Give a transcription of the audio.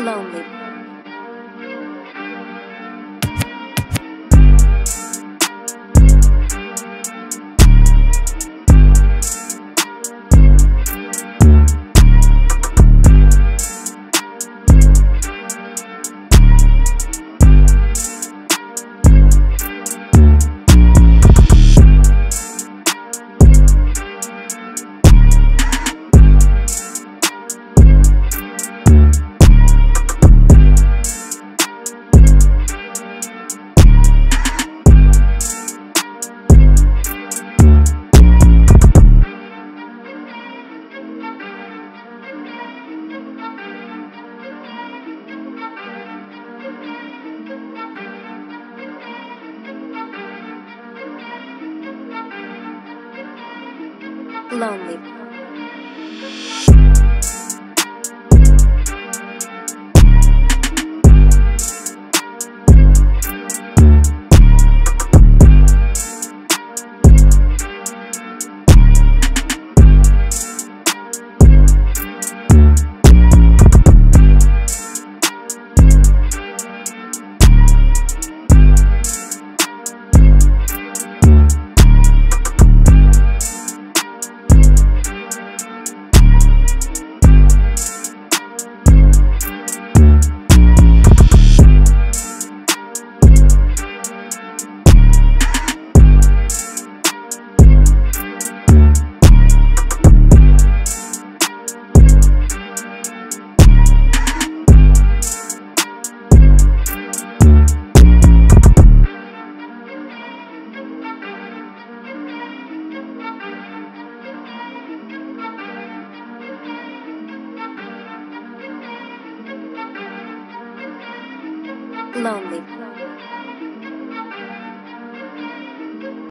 lonely. Lonely. Lonely.